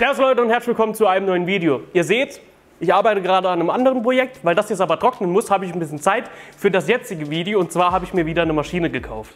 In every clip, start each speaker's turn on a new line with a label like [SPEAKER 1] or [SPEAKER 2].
[SPEAKER 1] Servus Leute und herzlich willkommen zu einem neuen Video. Ihr seht, ich arbeite gerade an einem anderen Projekt, weil das jetzt aber trocknen muss, habe ich ein bisschen Zeit für das jetzige Video und zwar habe ich mir wieder eine Maschine gekauft.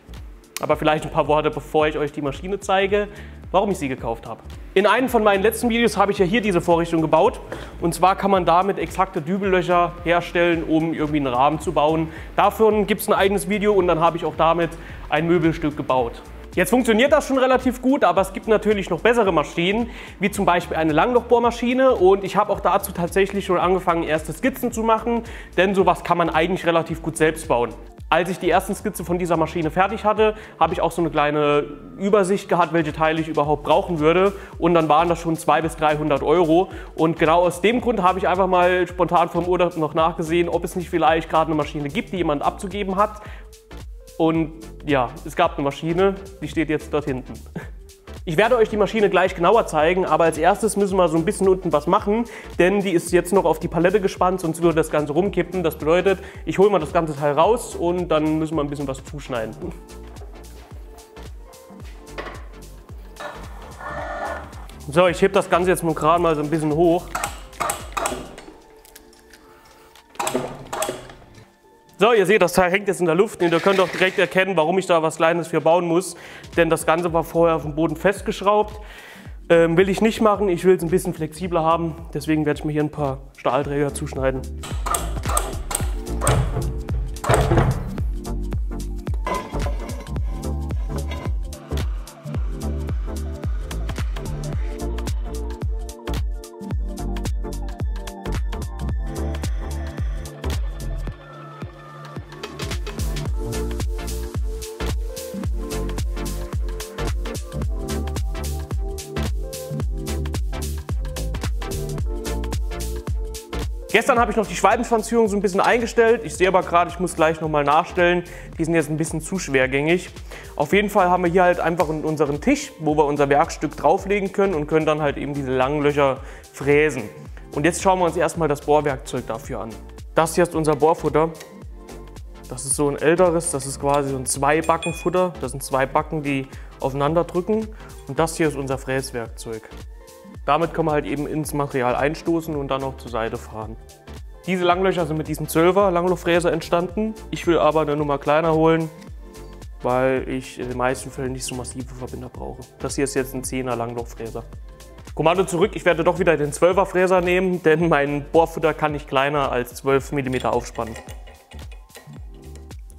[SPEAKER 1] Aber vielleicht ein paar Worte, bevor ich euch die Maschine zeige, warum ich sie gekauft habe. In einem von meinen letzten Videos habe ich ja hier diese Vorrichtung gebaut und zwar kann man damit exakte Dübellöcher herstellen, um irgendwie einen Rahmen zu bauen. Davon gibt es ein eigenes Video und dann habe ich auch damit ein Möbelstück gebaut. Jetzt funktioniert das schon relativ gut, aber es gibt natürlich noch bessere Maschinen, wie zum Beispiel eine Langlochbohrmaschine und ich habe auch dazu tatsächlich schon angefangen, erste Skizzen zu machen, denn sowas kann man eigentlich relativ gut selbst bauen. Als ich die ersten Skizze von dieser Maschine fertig hatte, habe ich auch so eine kleine Übersicht gehabt, welche Teile ich überhaupt brauchen würde. Und dann waren das schon 200 bis 300 Euro. Und genau aus dem Grund habe ich einfach mal spontan vom Urlaub noch nachgesehen, ob es nicht vielleicht gerade eine Maschine gibt, die jemand abzugeben hat. Und ja, es gab eine Maschine, die steht jetzt dort hinten. Ich werde euch die Maschine gleich genauer zeigen, aber als erstes müssen wir so ein bisschen unten was machen, denn die ist jetzt noch auf die Palette gespannt, sonst würde das Ganze rumkippen. Das bedeutet, ich hole mal das ganze Teil raus und dann müssen wir ein bisschen was zuschneiden. So, ich hebe das Ganze jetzt mal gerade mal so ein bisschen hoch. So, ihr seht, das Teil hängt jetzt in der Luft und ihr könnt auch direkt erkennen, warum ich da was Kleines für bauen muss. Denn das Ganze war vorher auf dem Boden festgeschraubt. Ähm, will ich nicht machen, ich will es ein bisschen flexibler haben. Deswegen werde ich mir hier ein paar Stahlträger zuschneiden. Gestern habe ich noch die Schwalbenverzierung so ein bisschen eingestellt. Ich sehe aber gerade, ich muss gleich nochmal nachstellen. Die sind jetzt ein bisschen zu schwergängig. Auf jeden Fall haben wir hier halt einfach unseren Tisch, wo wir unser Werkstück drauflegen können und können dann halt eben diese langen Löcher fräsen. Und jetzt schauen wir uns erstmal das Bohrwerkzeug dafür an. Das hier ist unser Bohrfutter. Das ist so ein älteres, das ist quasi so ein Zwei-Backen-Futter. Das sind zwei Backen, die aufeinander drücken. Und das hier ist unser Fräswerkzeug. Damit kann man halt eben ins Material einstoßen und dann auch zur Seite fahren. Diese Langlöcher sind mit diesem 12er Langlochfräser entstanden. Ich will aber eine Nummer kleiner holen, weil ich in den meisten Fällen nicht so massive Verbinder brauche. Das hier ist jetzt ein 10er Langlochfräser. Kommando zurück, ich werde doch wieder den 12er Fräser nehmen, denn mein Bohrfutter kann nicht kleiner als 12 mm aufspannen.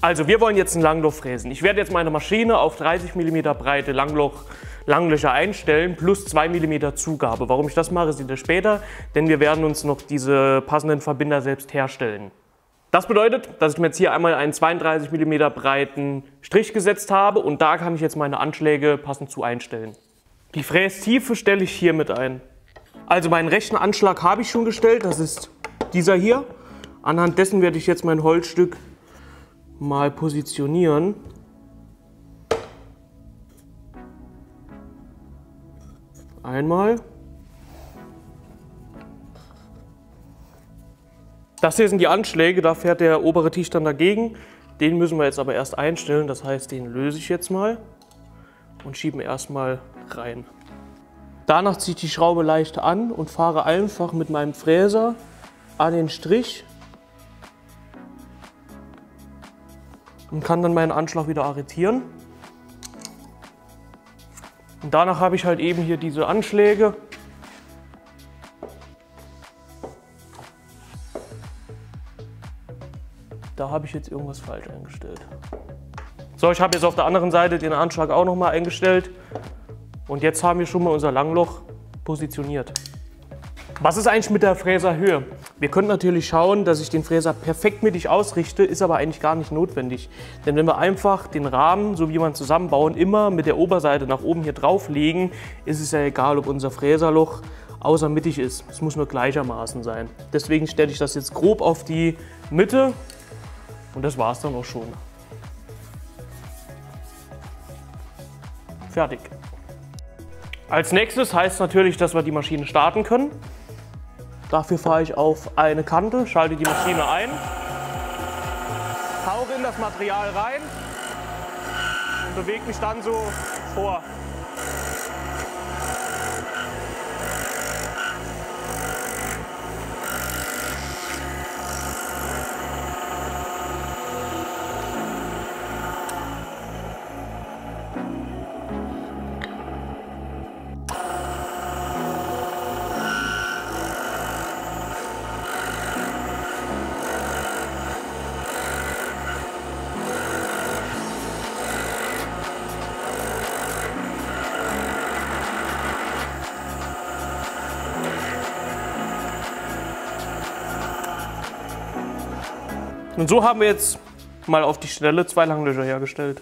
[SPEAKER 1] Also wir wollen jetzt ein Langloch fräsen. Ich werde jetzt meine Maschine auf 30 mm breite Langloch Langlöcher einstellen plus 2 mm Zugabe. Warum ich das mache, seht ihr später, denn wir werden uns noch diese passenden Verbinder selbst herstellen. Das bedeutet, dass ich mir jetzt hier einmal einen 32 mm breiten Strich gesetzt habe und da kann ich jetzt meine Anschläge passend zu einstellen. Die Frästiefe stelle ich hier mit ein. Also meinen rechten Anschlag habe ich schon gestellt, das ist dieser hier. Anhand dessen werde ich jetzt mein Holzstück mal positionieren. Einmal. Das hier sind die Anschläge, da fährt der obere Tisch dann dagegen. Den müssen wir jetzt aber erst einstellen, das heißt, den löse ich jetzt mal und schieben erstmal rein. Danach ziehe ich die Schraube leicht an und fahre einfach mit meinem Fräser an den Strich und kann dann meinen Anschlag wieder arretieren. Und danach habe ich halt eben hier diese Anschläge. Da habe ich jetzt irgendwas falsch eingestellt. So, ich habe jetzt auf der anderen Seite den Anschlag auch nochmal eingestellt. Und jetzt haben wir schon mal unser Langloch positioniert. Was ist eigentlich mit der Fräserhöhe? Wir können natürlich schauen, dass ich den Fräser perfekt mittig ausrichte, ist aber eigentlich gar nicht notwendig. Denn wenn wir einfach den Rahmen, so wie man zusammenbauen, immer mit der Oberseite nach oben hier drauf legen, ist es ja egal, ob unser Fräserloch außer mittig ist. Es muss nur gleichermaßen sein. Deswegen stelle ich das jetzt grob auf die Mitte und das war es dann auch schon. Fertig. Als nächstes heißt natürlich, dass wir die Maschine starten können. Dafür fahre ich auf eine Kante, schalte die Maschine ein, tauche in das Material rein und bewege mich dann so vor. Und so haben wir jetzt mal auf die Schnelle zwei Langlöcher hergestellt.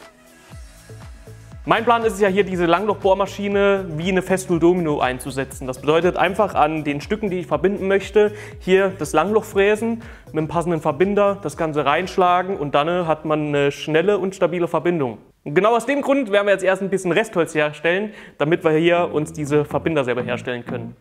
[SPEAKER 1] Mein Plan ist es ja hier, diese Langlochbohrmaschine wie eine Festool Domino einzusetzen. Das bedeutet einfach an den Stücken, die ich verbinden möchte, hier das Langloch fräsen, mit einem passenden Verbinder das Ganze reinschlagen und dann hat man eine schnelle und stabile Verbindung. Und genau aus dem Grund werden wir jetzt erst ein bisschen Restholz herstellen, damit wir hier uns diese Verbinder selber herstellen können.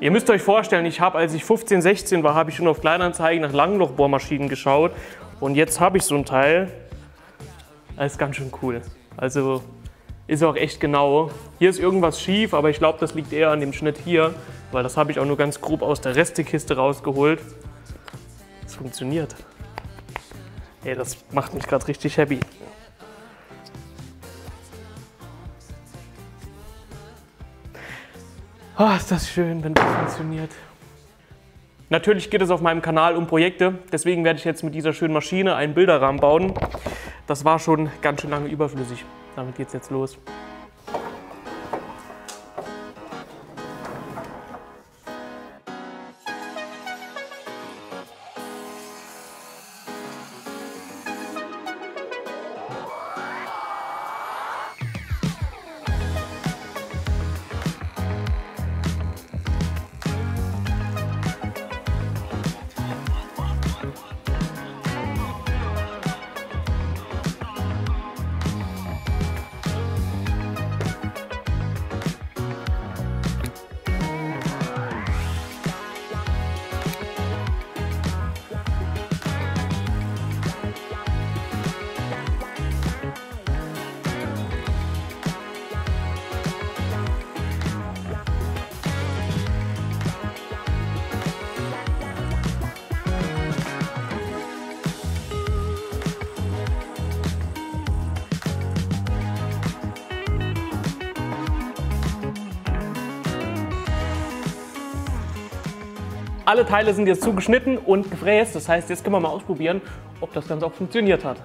[SPEAKER 1] Ihr müsst euch vorstellen, ich habe, als ich 15, 16 war, habe ich schon auf Kleinanzeigen nach Langlochbohrmaschinen geschaut. Und jetzt habe ich so ein Teil. Das ist ganz schön cool. Also ist auch echt genau. Hier ist irgendwas schief, aber ich glaube, das liegt eher an dem Schnitt hier, weil das habe ich auch nur ganz grob aus der Restekiste rausgeholt. Es funktioniert. Ey, das macht mich gerade richtig happy. Oh, ist das schön, wenn das funktioniert. Natürlich geht es auf meinem Kanal um Projekte, deswegen werde ich jetzt mit dieser schönen Maschine einen Bilderrahmen bauen. Das war schon ganz schön lange überflüssig. Damit geht es jetzt los. Alle Teile sind jetzt zugeschnitten und gefräst. Das heißt, jetzt können wir mal ausprobieren, ob das Ganze auch funktioniert hat.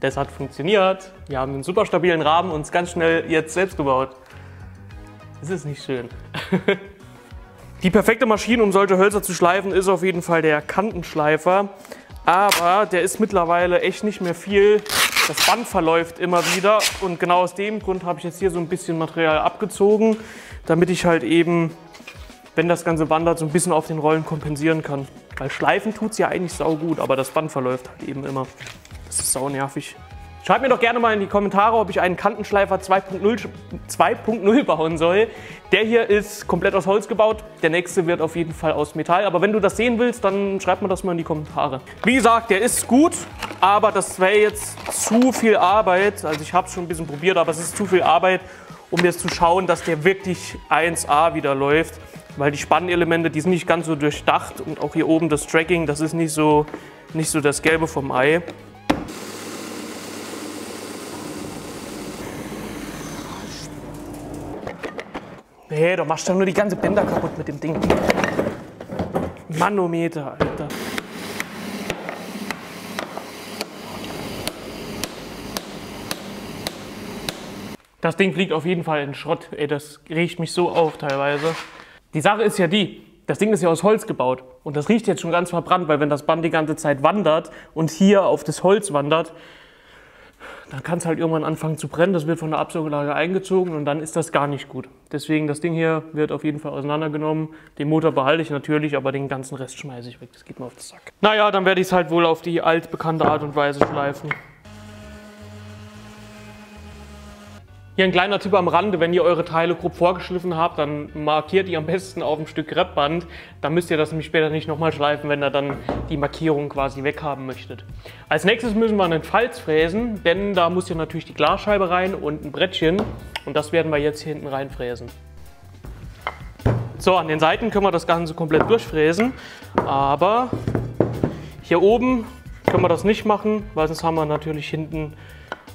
[SPEAKER 1] Das hat funktioniert. Wir haben einen super stabilen Rahmen und es ganz schnell jetzt selbst gebaut. Das ist nicht schön. Die perfekte Maschine, um solche Hölzer zu schleifen, ist auf jeden Fall der Kantenschleifer. Aber der ist mittlerweile echt nicht mehr viel. Das Band verläuft immer wieder und genau aus dem Grund habe ich jetzt hier so ein bisschen Material abgezogen, damit ich halt eben, wenn das Ganze wandert, so ein bisschen auf den Rollen kompensieren kann. Weil schleifen tut es ja eigentlich sau gut, aber das Band verläuft halt eben immer. Das ist sau nervig. Schreibt mir doch gerne mal in die Kommentare, ob ich einen Kantenschleifer 2.0 bauen soll. Der hier ist komplett aus Holz gebaut, der nächste wird auf jeden Fall aus Metall. Aber wenn du das sehen willst, dann schreib mir das mal in die Kommentare. Wie gesagt, der ist gut, aber das wäre jetzt zu viel Arbeit. Also ich habe es schon ein bisschen probiert, aber es ist zu viel Arbeit, um jetzt zu schauen, dass der wirklich 1A wieder läuft. Weil die Spannelemente, die sind nicht ganz so durchdacht und auch hier oben das Tracking, das ist nicht so, nicht so das Gelbe vom Ei. Nee, du machst doch nur die ganze Bänder kaputt mit dem Ding. Manometer, Alter. Das Ding fliegt auf jeden Fall in Schrott. Ey, das riecht mich so auf teilweise. Die Sache ist ja die, das Ding ist ja aus Holz gebaut und das riecht jetzt schon ganz verbrannt, weil wenn das Band die ganze Zeit wandert und hier auf das Holz wandert, dann kann es halt irgendwann anfangen zu brennen. Das wird von der Absauglage eingezogen und dann ist das gar nicht gut. Deswegen das Ding hier wird auf jeden Fall auseinandergenommen. Den Motor behalte ich natürlich, aber den ganzen Rest schmeiße ich weg. Das geht mir auf den Sack. Naja, dann werde ich es halt wohl auf die altbekannte Art und Weise schleifen. Hier ein kleiner Tipp am Rande, wenn ihr eure Teile grob vorgeschliffen habt, dann markiert ihr am besten auf ein Stück Reppband. Dann müsst ihr das nämlich später nicht nochmal schleifen, wenn ihr dann die Markierung quasi weghaben möchtet. Als nächstes müssen wir einen Falz fräsen, denn da muss ja natürlich die Glasscheibe rein und ein Brettchen. Und das werden wir jetzt hier hinten reinfräsen. So, an den Seiten können wir das Ganze komplett durchfräsen, aber hier oben können wir das nicht machen, weil sonst haben wir natürlich hinten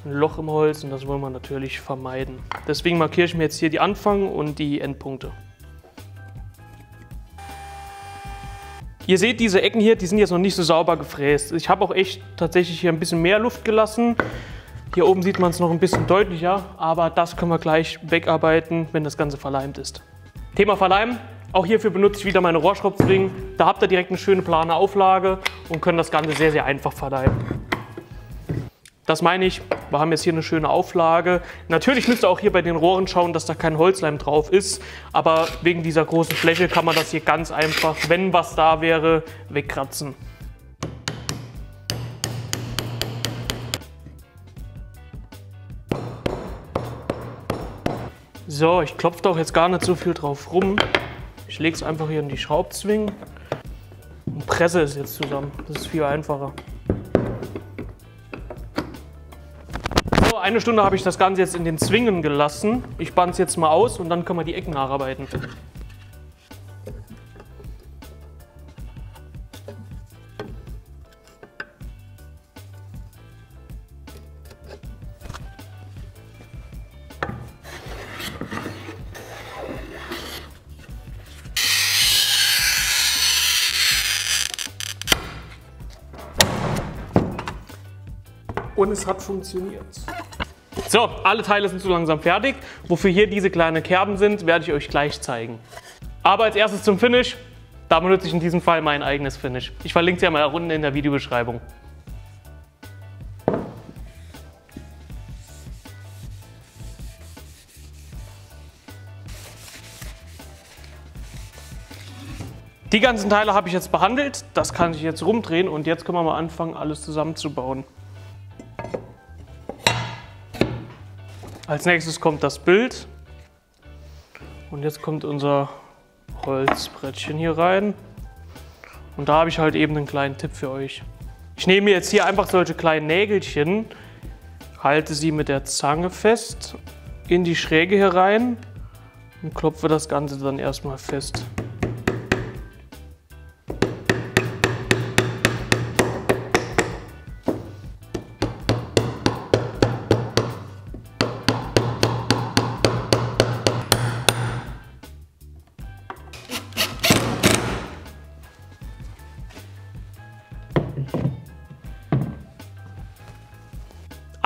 [SPEAKER 1] ein Loch im Holz und das wollen wir natürlich vermeiden. Deswegen markiere ich mir jetzt hier die Anfang- und die Endpunkte. Ihr seht diese Ecken hier, die sind jetzt noch nicht so sauber gefräst. Ich habe auch echt tatsächlich hier ein bisschen mehr Luft gelassen. Hier oben sieht man es noch ein bisschen deutlicher, aber das können wir gleich wegarbeiten, wenn das Ganze verleimt ist. Thema Verleimen. Auch hierfür benutze ich wieder meine Rohrschraubzwingen. Da habt ihr direkt eine schöne plane Auflage und können das Ganze sehr, sehr einfach verleimen. Das meine ich, wir haben jetzt hier eine schöne Auflage. Natürlich müsst ihr auch hier bei den Rohren schauen, dass da kein Holzleim drauf ist, aber wegen dieser großen Fläche kann man das hier ganz einfach, wenn was da wäre, wegkratzen. So, ich klopfe doch jetzt gar nicht so viel drauf rum. Ich lege es einfach hier in die Schraubzwingen und presse es jetzt zusammen. Das ist viel einfacher. Eine Stunde habe ich das Ganze jetzt in den Zwingen gelassen. Ich band es jetzt mal aus und dann können wir die Ecken nacharbeiten. Und es hat funktioniert. So, alle Teile sind so langsam fertig. Wofür hier diese kleinen Kerben sind, werde ich euch gleich zeigen. Aber als erstes zum Finish. Da benutze ich in diesem Fall mein eigenes Finish. Ich verlinke es ja mal unten in der Videobeschreibung. Die ganzen Teile habe ich jetzt behandelt. Das kann ich jetzt rumdrehen und jetzt können wir mal anfangen, alles zusammenzubauen. Als nächstes kommt das Bild. Und jetzt kommt unser Holzbrettchen hier rein. Und da habe ich halt eben einen kleinen Tipp für euch. Ich nehme jetzt hier einfach solche kleinen Nägelchen, halte sie mit der Zange fest in die Schräge hier rein und klopfe das Ganze dann erstmal fest.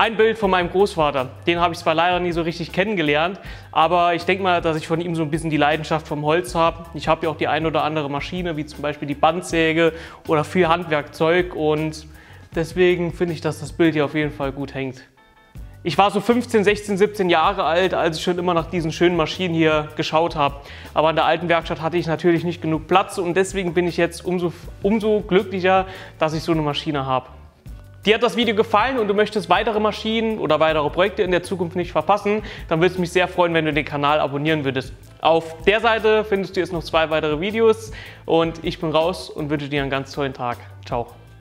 [SPEAKER 1] Ein Bild von meinem Großvater, den habe ich zwar leider nie so richtig kennengelernt, aber ich denke mal, dass ich von ihm so ein bisschen die Leidenschaft vom Holz habe. Ich habe ja auch die ein oder andere Maschine, wie zum Beispiel die Bandsäge oder viel Handwerkzeug und deswegen finde ich, dass das Bild hier auf jeden Fall gut hängt. Ich war so 15, 16, 17 Jahre alt, als ich schon immer nach diesen schönen Maschinen hier geschaut habe. Aber in der alten Werkstatt hatte ich natürlich nicht genug Platz und deswegen bin ich jetzt umso, umso glücklicher, dass ich so eine Maschine habe. Dir hat das Video gefallen und du möchtest weitere Maschinen oder weitere Projekte in der Zukunft nicht verpassen, dann würde es mich sehr freuen, wenn du den Kanal abonnieren würdest. Auf der Seite findest du jetzt noch zwei weitere Videos und ich bin raus und wünsche dir einen ganz tollen Tag. Ciao.